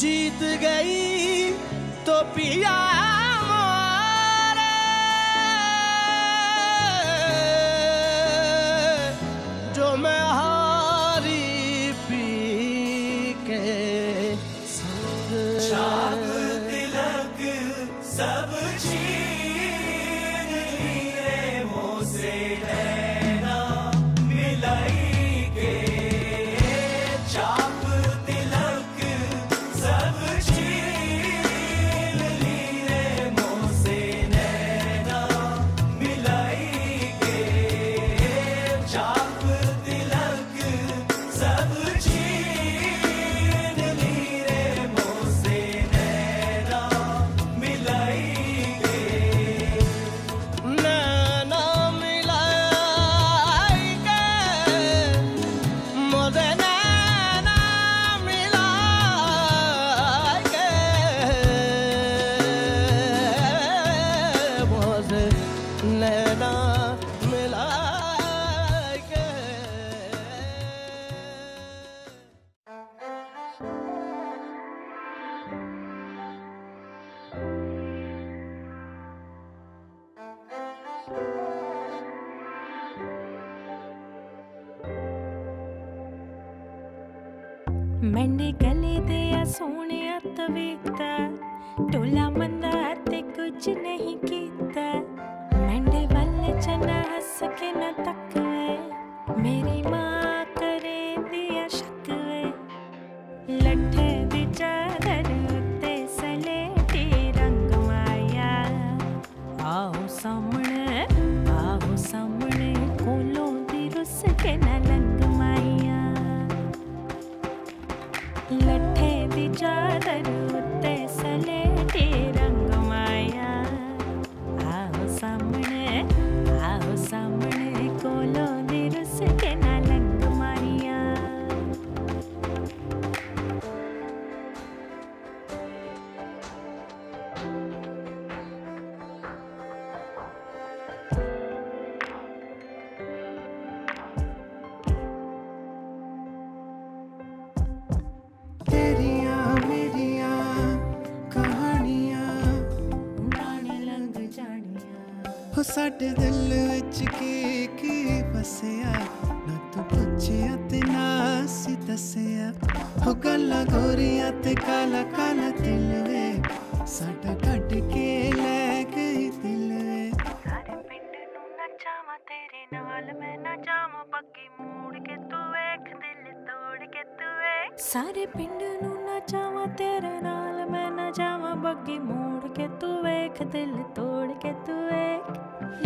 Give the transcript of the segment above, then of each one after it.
जीत गई तो पिया जो मैं मोरे नैना ਮੈਨੇ ਗਲੇ ਦੇ ਆ ਸੋਹਣਿਆ ਤਵੇਤਾ ਟੋਲਾ ਮੰਦਾ ਤੇ ਕੁਝ ਨਹੀਂ ਕੀਤਾ ਮੈਂਡੇ ਵੱਲ ਚਨਾ ਹੱਸ ਕੇ ਨਾ ਤੱਕਵੇ ਮੇਰੀ ਮਾਂ ਕਰੇ ਦਿਆ ਸ਼ੱਕਵੇ ਲੱਠੇ ਦੀ ਚਾਦਰ ਸਾਡੇ ਦਿਲ ਵਿੱਚ ਕੀ ਕੀ ਵਸਿਆ? ਨਾ ਤੂੰ ਪੁੱਛਿਆ ਤੇ ਨਾ ਸੀ ਦੱਸਿਆ। ਹੋ ਗੱਲਾਂ ਗੋਰੀਆਂ ਤੇ ਕਾਲਾ ਕਾਲਾ ਦਿਲ ਵੇ। ਸਾਡਾ ਕੱਢ ਕੇ ਲੈ ਗਈ ਦਿਲ ਵੇ। ਸਾਰੇ ਪਿੰਡ ਨੂੰ ਨਚਾਵਾਂ ਤੇਰੇ ਨਾਲ ਮੈਂ ਨਾ ਜਾਵਾਂ। ਪੱਕੀ ਮੂੜ ਕੇ ਤੂੰ ਵੇਖ ਦਿਲ ਤੋੜ ਕੇ ਤੂੰ ਵੇਖ। ਸਾਰੇ ਪਿੰਡ ਨੂੰ ਨਚਾਵਾਂ ਤੇਰੇ ਨਾਲ मैं ना जावा बग्गी मोड़ के, तू वेख, दिल तोड़ के, तू एक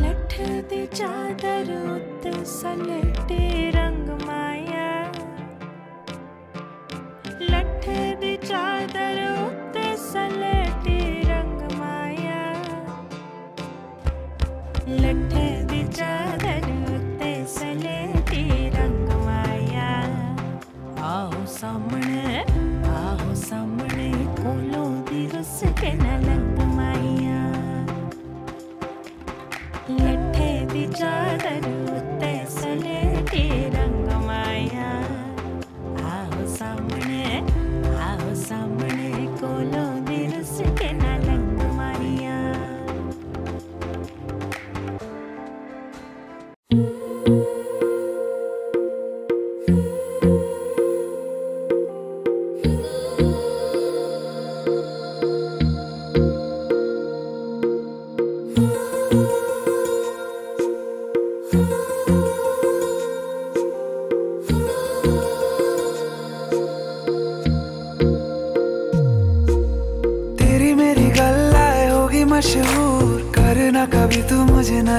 लठ दी चादर उत्ते सलेटी रंग माया। लठ दी चादर उत्ते सलेटी रंग माया। लठ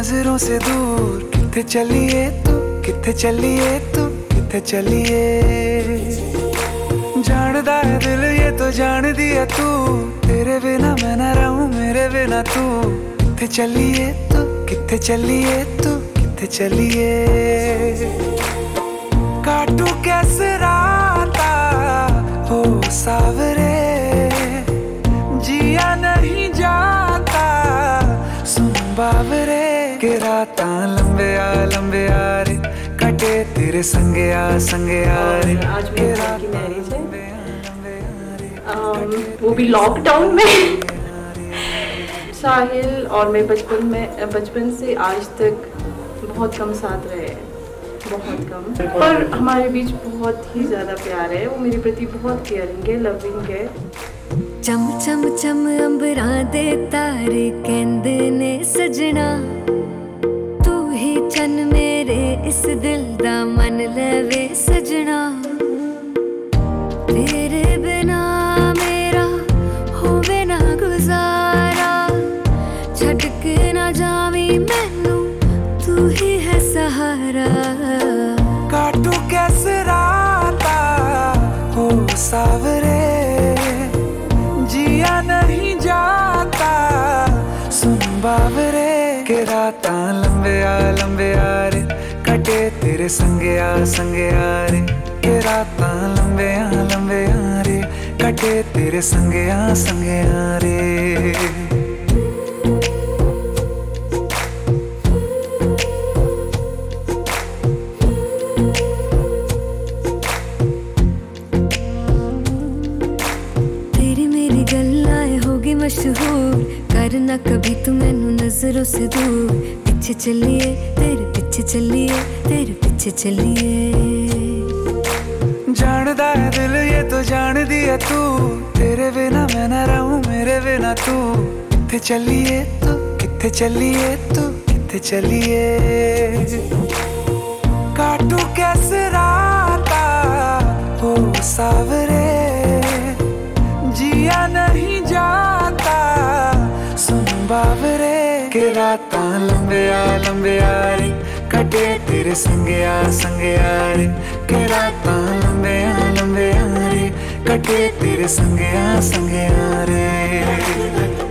नज़रों से दूर किथे चलिए तू किथे चलिए तू किथे चलिए। जानदा है दिल, ये तो जान दिया तू। तेरे बिना मैं ना रहूँ, मेरे बिना तू। किथे चलिए तू किथे चलिए तू किथे चलिए। काटू कैसे राता हो सावरे रात लंबे आ लंबे आ रे कटे तेरे संगे आ संगे आ रे आज के मेरी रात की मैरिज है लंबे आ लंबे आ रे अम, वो भी लॉकडाउन में साहिल और मैं बचपन में बचपन से आज तक बहुत कम साथ रहे हैं बहुत कम पर हमारे बीच बहुत ही ज़्यादा प्यार है वो मेरे प्रति बहुत केयरिंग है लविंग है ਚਮ ਚਮ ਚਮ ਅੰਬਰਾਂ ਦੇ ਤਾਰੇ ਕਹਿੰਦੇ ਨੇ ਸਜਣਾ ਤੂੰ ਹੀ ਚੰਨ ਮੇਰੇ ਇਸ ਦਿਲ ਦਾ ਮਨ ਲਵੇ ਸਜਣਾ। ਤੇਰੇ ਬਿਨਾ ਮੇਰਾ ਹੋਵੇ ਨਾ ਗੁਜ਼ਾਰਾ। ਛੱਡ ਕੇ ਨਾ ਜਾਵੀਂ ਮੈਨੂੰ ਤੂੰ ਹੀ ਹੈ ਸਹਾਰਾ। ਕਾਟੂ ਕੈਸੇ ਰਾਤਾ ਹੋ ਸਾਵਰੇ ਜੀਆ ਨਹੀਂ ਜਾਤਾ ਸੁਣ ਬਾਵਰੇ। ਕਿ ਰਾਤਾਂ ਲੰਬਿਆ ਆ ਰੇ कटे तेरे संगे आ संगे आ रे के राता लंबे आ लंबे आ रे कटे तेरे संगे आ संगे आ रे मशहूर। करना कभी तू मैनू नज़रों से दूर। पीछे चलिए, तेरे पीछे चलिए तेरे पीछे चलिए। जानदा है दिल ये तो जान दिया तू। तेरे बिना मैं ना रहूँ मेरे बिना तू। किथे चलिए तू किथे चलिए तू किथे चलिए? काटू कैसे राता हो सावरे? जिया नहीं जाता सुन बावरे। के राता लंबे आ लंबे आ। रे कटे तेरे संगया संगया रे। के राता लंबे आ लंबे आ रे। कटे तेरे संगया संगया रे।